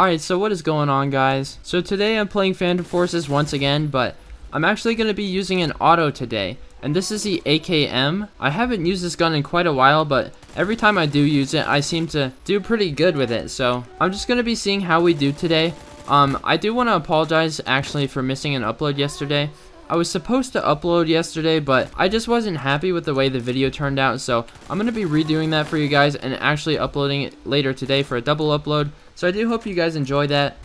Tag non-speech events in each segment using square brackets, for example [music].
Alright, so what is going on guys? So today I'm playing Phantom Forces once again, but I'm actually going to be using an auto today. And this is the AKM. I haven't used this gun in quite a while, but every time I do use it, I seem to do pretty good with it. So I'm just going to be seeing how we do today. Um, I do want to apologize actually for missing an upload yesterday. I was supposed to upload yesterday, but I just wasn't happy with the way the video turned out, so I'm going to be redoing that for you guys and actually uploading it later today for a double upload. So I do hope you guys enjoy that.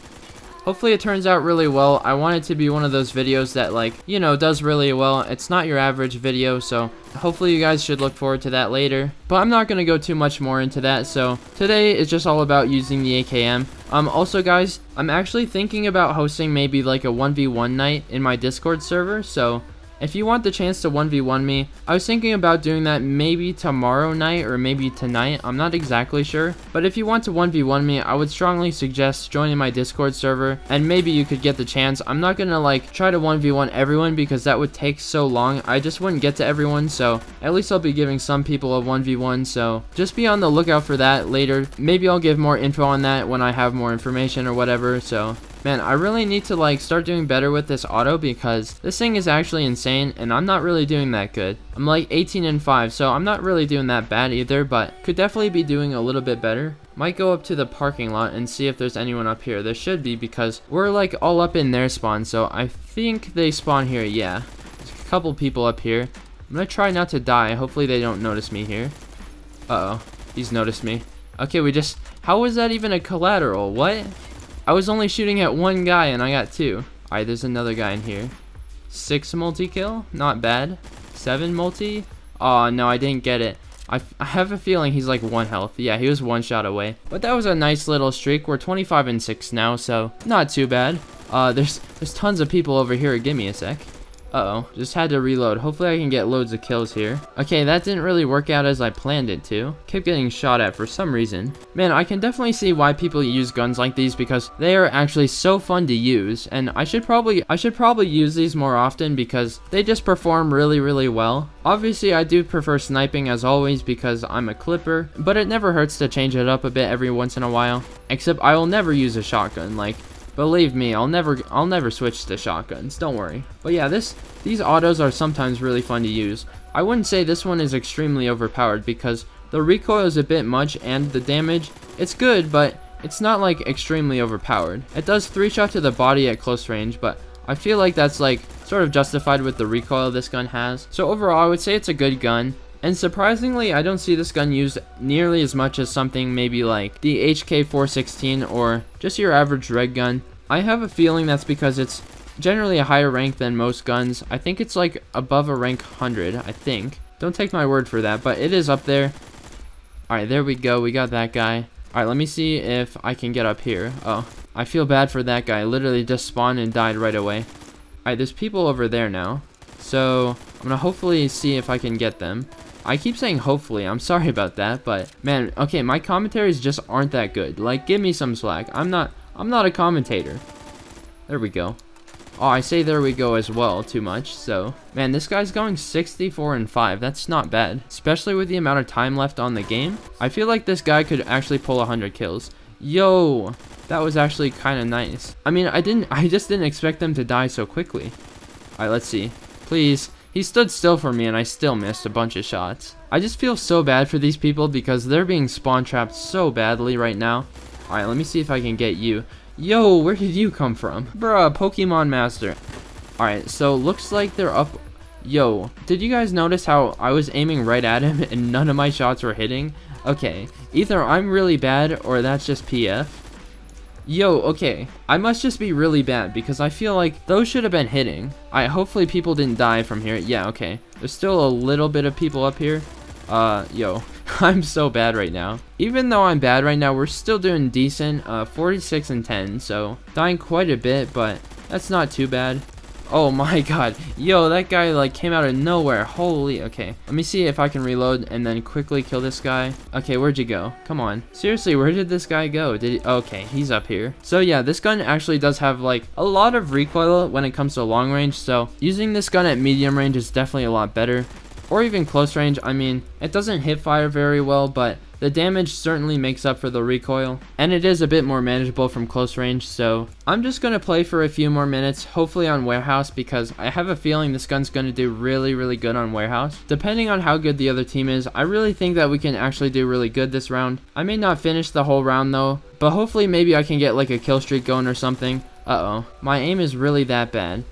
Hopefully it turns out really well. I want it to be one of those videos that like, you know, does really well. It's not your average video, so hopefully you guys should look forward to that later. But I'm not going to go too much more into that, so today is just all about using the AKM. Um, also guys, I'm actually thinking about hosting maybe like a 1v1 night in my Discord server, so if you want the chance to 1v1 me, I was thinking about doing that maybe tomorrow night or maybe tonight, I'm not exactly sure. But if you want to 1v1 me, I would strongly suggest joining my Discord server and maybe you could get the chance. I'm not gonna like try to 1v1 everyone because that would take so long. I just wouldn't get to everyone, so at least I'll be giving some people a 1v1, so just be on the lookout for that later. Maybe I'll give more info on that when I have more information or whatever, so Man, I really need to like start doing better with this auto because this thing is actually insane and I'm not really doing that good. I'm like 18 and 5, so I'm not really doing that bad either, but could definitely be doing a little bit better. Might go up to the parking lot and see if there's anyone up here. There should be because we're like all up in their spawn, so I think they spawn here, yeah. There's a couple people up here. I'm gonna try not to die. Hopefully they don't notice me here. Uh-oh. He's noticed me. Okay, we just... How was that even a collateral? What? I was only shooting at one guy and I got two. Alright, there's another guy in here. Six multi-kill? Not bad. Seven multi? Oh, no, I didn't get it. I, I have a feeling he's like one health. Yeah, he was one shot away. But that was a nice little streak. We're 25 and 6 now, so not too bad. Uh, there's there's tons of people over here. Give me a sec. Uh-oh, just had to reload. Hopefully I can get loads of kills here. Okay, that didn't really work out as I planned it to. Kept getting shot at for some reason. Man, I can definitely see why people use guns like these because they are actually so fun to use. And I should probably I should probably use these more often because they just perform really, really well. Obviously, I do prefer sniping as always because I'm a clipper, but it never hurts to change it up a bit every once in a while. Except I will never use a shotgun. Like, Believe me, I'll never I'll never switch to shotguns, don't worry. But yeah, this these autos are sometimes really fun to use. I wouldn't say this one is extremely overpowered because the recoil is a bit much and the damage, it's good, but it's not like extremely overpowered. It does 3 shot to the body at close range, but I feel like that's like sort of justified with the recoil this gun has. So overall, I would say it's a good gun. And surprisingly, I don't see this gun used nearly as much as something maybe like the HK416 or just your average red gun. I have a feeling that's because it's generally a higher rank than most guns. I think it's like above a rank 100, I think. Don't take my word for that, but it is up there. Alright, there we go. We got that guy. Alright, let me see if I can get up here. Oh, I feel bad for that guy. Literally just spawned and died right away. Alright, there's people over there now. So, I'm gonna hopefully see if I can get them. I keep saying hopefully, I'm sorry [laughs] about that, but man, okay, my commentaries just aren't that good. Like, give me some slack. I'm not, I'm not a commentator. There we go. Oh, I say there we go as well too much, so. Man, this guy's going 64 and 5. That's not bad. Especially with the amount of time left on the game. I feel like this guy could actually pull 100 kills. Yo, that was actually kind of nice. I mean, I didn't, [laughs] I just didn't expect them to die so quickly. Alright, let's see. Please. He stood still for me and I still missed a bunch of shots. I just feel so bad for these people because they're being spawn trapped so badly right now. Alright, let me see if I can get you. Yo, where did you come from? Bruh, Pokemon Master. Alright, so looks like they're up... Yo, did you guys notice how I was aiming right at him [laughs] and none of my shots were hitting? Okay, either I'm really bad or that's just PF. Yo, okay. I must just be really bad because I feel like those should have been hitting. I hopefully people didn't die from here. Yeah, okay. There's still a little bit of people up here. Uh, yo. [laughs] I'm so bad right now. Even though I'm bad right now, we're still doing decent. Uh, 46 and 10, so dying quite a bit, but that's not too bad. Oh my god. Yo, that guy like came out of nowhere. Holy, okay. Let me see if I can reload and then quickly kill this guy. Okay, where'd you go? Come on. Seriously, where did this guy go? Did he? Okay, he's up here. So yeah, this gun actually does have like a lot of recoil when it comes to long range. So using this gun at medium range is definitely a lot better. Or even close range. I mean, it doesn't hip fire very well, but the damage certainly makes up for the recoil, and it is a bit more manageable from close range, so I'm just going to play for a few more minutes, hopefully on Warehouse, because I have a feeling this gun's going to do really, really good on Warehouse. Depending on how good the other team is, I really think that we can actually do really good this round. I may not finish the whole round though, but hopefully maybe I can get like a kill streak going or something. Uh-oh, my aim is really that bad.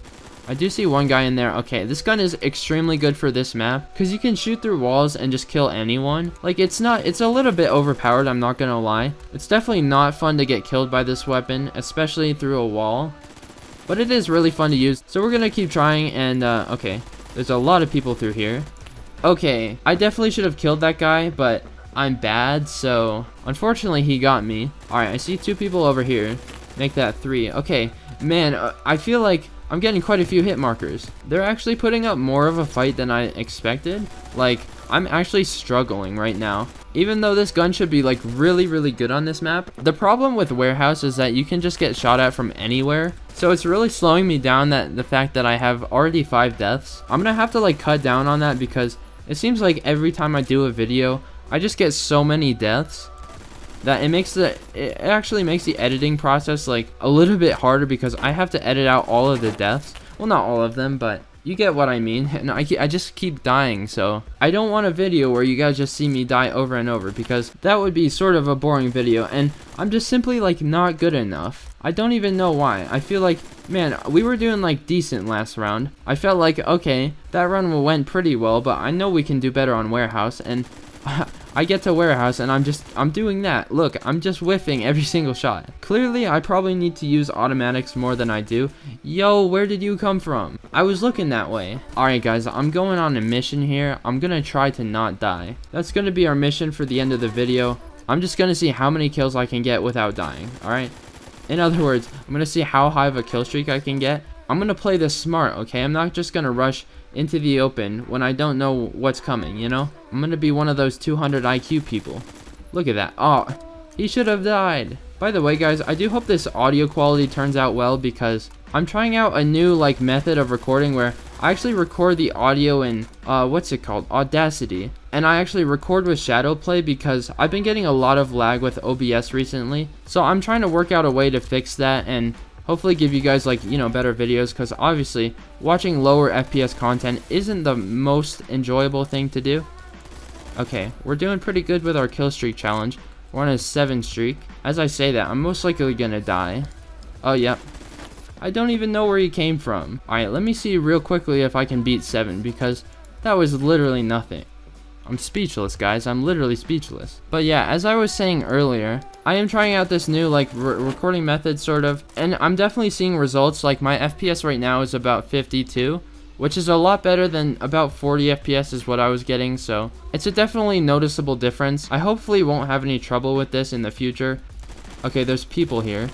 I do see one guy in there. Okay, this gun is extremely good for this map because you can shoot through walls and just kill anyone. Like, it's not, it's a little bit overpowered, I'm not gonna lie. It's definitely not fun to get killed by this weapon, especially through a wall. But it is really fun to use. So we're gonna keep trying and, uh, okay. There's a lot of people through here. Okay, I definitely should have killed that guy, but I'm bad, so unfortunately he got me. Alright, I see two people over here. Make that three. Okay, man, uh, I feel like I'm getting quite a few hit markers. They're actually putting up more of a fight than I expected. Like, I'm actually struggling right now. Even though this gun should be like really, really good on this map, the problem with Warehouse is that you can just get shot at from anywhere. So it's really slowing me down that the fact that I have already five deaths. I'm gonna have to like cut down on that because it seems like every time I do a video, I just get so many deaths that it makes the it actually makes the editing process like a little bit harder because I have to edit out all of the deaths. Well, not all of them, but you get what I mean. [laughs] And I, I just keep dying, so I don't want a video where you guys just see me die over and over because that would be sort of a boring video and I'm just simply like not good enough. I don't even know why. I feel like, man, we were doing like decent last round. I felt like, okay, that run went pretty well, but I know we can do better on Warehouse and [laughs] I get to warehouse and I'm just, I'm doing that. Look, I'm just whiffing every single shot. Clearly, I probably need to use automatics more than I do. Yo, where did you come from? I was looking that way. Alright guys, I'm going on a mission here. I'm gonna try to not die. That's gonna be our mission for the end of the video. I'm just gonna see how many kills I can get without dying, alright? In other words, I'm gonna see how high of a kill streak I can get. I'm gonna play this smart, okay? I'm not just gonna rush into the open when I don't know what's coming, you know? I'm gonna be one of those 200 IQ people. Look at that. Oh, he should have died. By the way, guys, I do hope this audio quality turns out well because I'm trying out a new, like, method of recording where I actually record the audio in, uh, what's it called? Audacity. And I actually record with Shadowplay because I've been getting a lot of lag with OBS recently. So I'm trying to work out a way to fix that and hopefully give you guys like you know better videos because obviously watching lower FPS content isn't the most enjoyable thing to do. Okay we're doing pretty good with our kill streak challenge. We're on a 7 streak. As I say that I'm most likely gonna die. Oh yep. I don't even know where he came from. Alright let me see real quickly if I can beat 7 because that was literally nothing. I'm speechless, guys. I'm literally speechless. But yeah, as I was saying earlier, I am trying out this new, like, re recording method, sort of, and I'm definitely seeing results. Like, my FPS right now is about 52, which is a lot better than about 40 FPS is what I was getting, so it's a definitely noticeable difference. I hopefully won't have any trouble with this in the future. Okay, there's people here,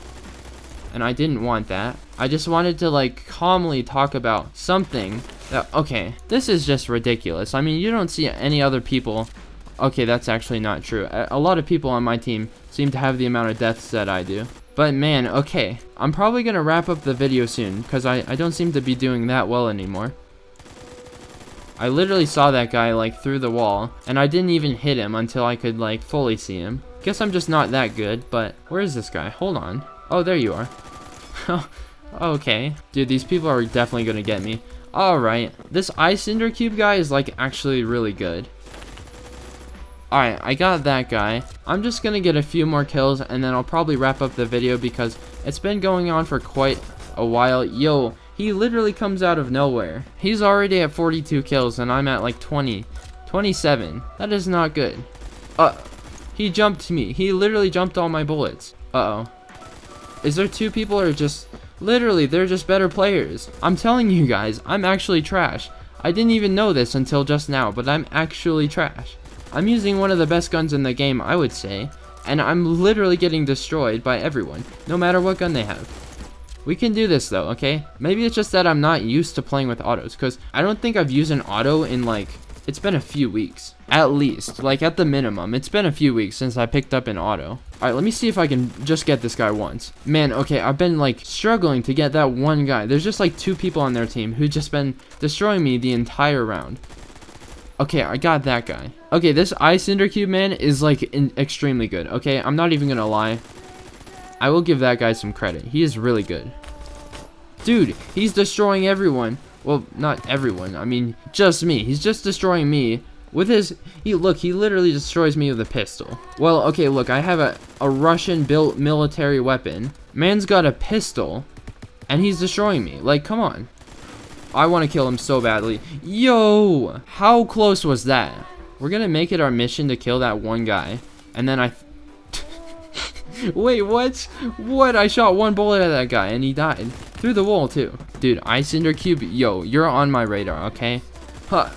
and I didn't want that. I just wanted to, like, calmly talk about something uh, okay, this is just ridiculous. I mean, you don't see any other people. Okay, that's actually not true. A, lot of people on my team seem to have the amount of deaths that I do. But man, okay. I'm probably going to wrap up the video soon, because I, I don't seem to be doing that well anymore. I literally saw that guy, like, through the wall, and I didn't even hit him until I could, like, fully see him. Guess I'm just not that good, but where is this guy? Hold on. Oh, there you are. [laughs] Oh, okay. Dude, these people are definitely going to get me. Alright, this Ice Cinder Cube guy is like actually really good. Alright, I got that guy. I'm just gonna get a few more kills and then I'll probably wrap up the video because it's been going on for quite a while. Yo, he literally comes out of nowhere. He's already at 42 kills and I'm at like 20. 27. That is not good. Uh, he jumped me. He literally jumped all my bullets. Uh-oh. Is there two people or just Literally, they're just better players. I'm telling you guys, I'm actually trash. I didn't even know this until just now, but I'm actually trash. I'm using one of the best guns in the game, I would say, and I'm literally getting destroyed by everyone, no matter what gun they have. We can do this though, okay? Maybe it's just that I'm not used to playing with autos, because I don't think I've used an auto in like it's been a few weeks. At least. Like, at the minimum. It's been a few weeks since I picked up an auto. Alright, let me see if I can just get this guy once. Man, okay, I've been, like, struggling to get that one guy. There's just, like, two people on their team who just been destroying me the entire round. Okay, I got that guy. Okay, this Ice Cinder Cube man is like in extremely good. Okay, I'm not even gonna lie. I will give that guy some credit. He is really good. Dude, he's destroying everyone. Well, not everyone. I mean, just me. He's just destroying me with his... He Look, he literally destroys me with a pistol. Well, okay, look. I have a, a Russian-built military weapon. Man's got a pistol, and he's destroying me. Like, come on. I want to kill him so badly. Yo! How close was that? We're gonna make it our mission to kill that one guy. And then I... [laughs] Wait, what? What? I shot one bullet at that guy and he died. Through the wall, too. Dude, Ice Cinder Cube, yo, you're on my radar, okay? Huh.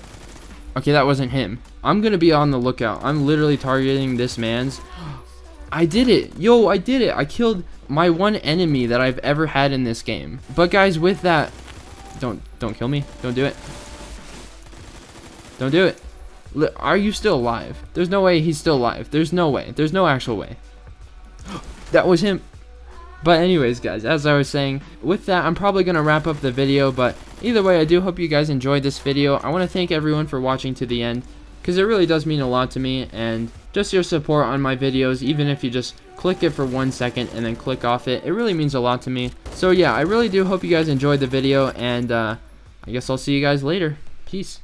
Okay, that wasn't him. I'm gonna be on the lookout. I'm literally targeting this man's... [gasps] I did it! Yo, I did it! I killed my one enemy that I've ever had in this game. But guys, with that... Don't, don't kill me. Don't do it. Don't do it. Are you still alive? There's no way he's still alive. There's no way. There's no actual way. [gasps] that was him. But anyways, guys, as I was saying, with that, I'm probably going to wrap up the video. But either way, I do hope you guys enjoyed this video. I want to thank everyone for watching to the end. Because it really does mean a lot to me. And just your support on my videos, even if you just click it for one second and then click off it, it really means a lot to me. So yeah, I really do hope you guys enjoyed the video. And uh, I guess I'll see you guys later. Peace.